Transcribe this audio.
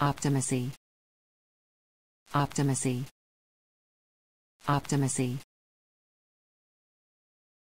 Optimacy. Optimacy. Optimacy.